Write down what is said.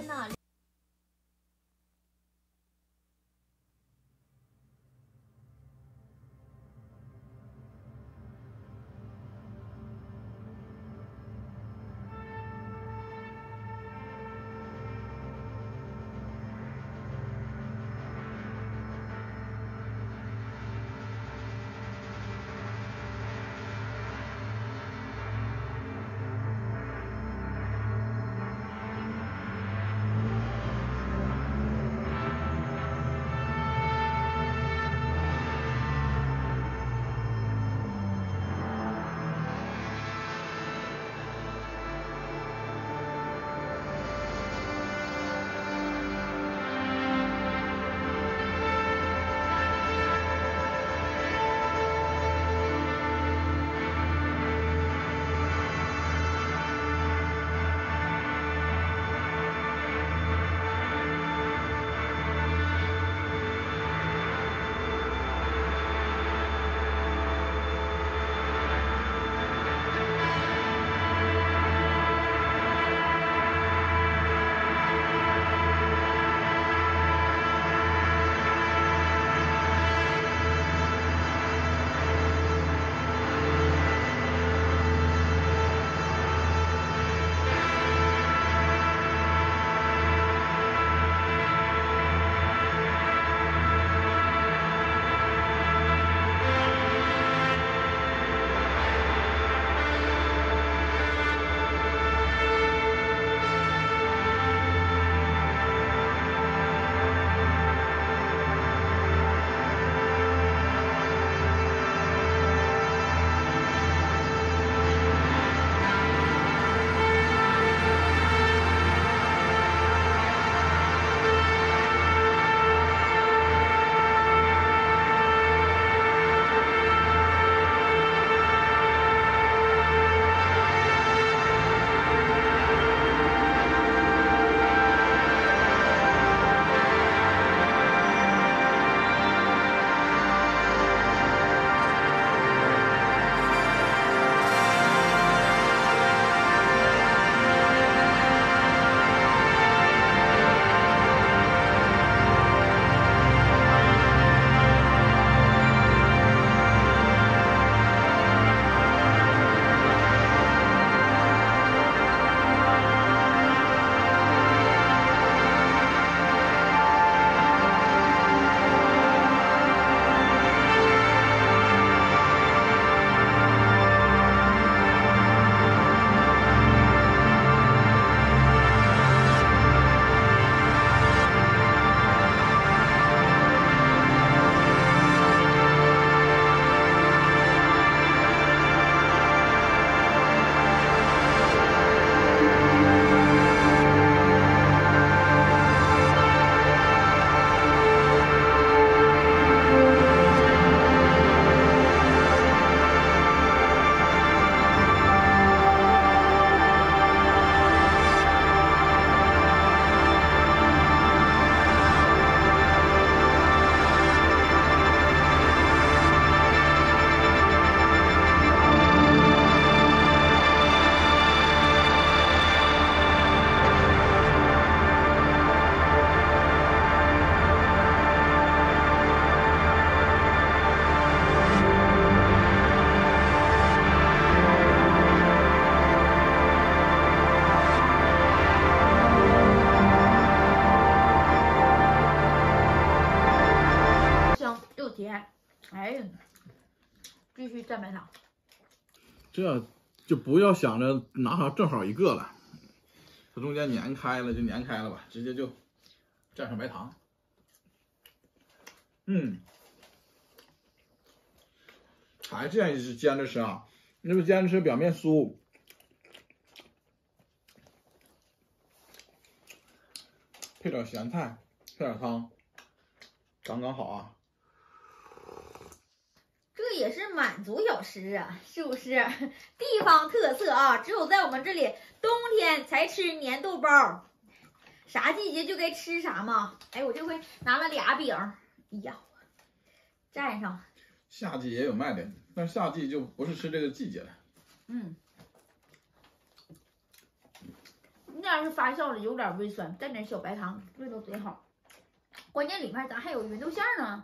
天呐！哎，必须蘸白糖。这就不要想着拿上正好一个了，它中间粘开了就粘开了吧，直接就蘸上白糖。嗯，还这样是煎着吃啊？那不煎着吃表面酥，配点咸菜，配点汤，刚刚好啊。这也是满族小吃啊，是不是？地方特色啊，只有在我们这里冬天才吃粘豆包，啥季节就该吃啥嘛。哎，我这回拿了俩饼，哎呀，蘸上。夏季也有卖的，但是夏季就不是吃这个季节了。嗯，那要是发酵了，有点微酸，蘸点小白糖，味道贼好。关键里面咱还有芸豆馅呢，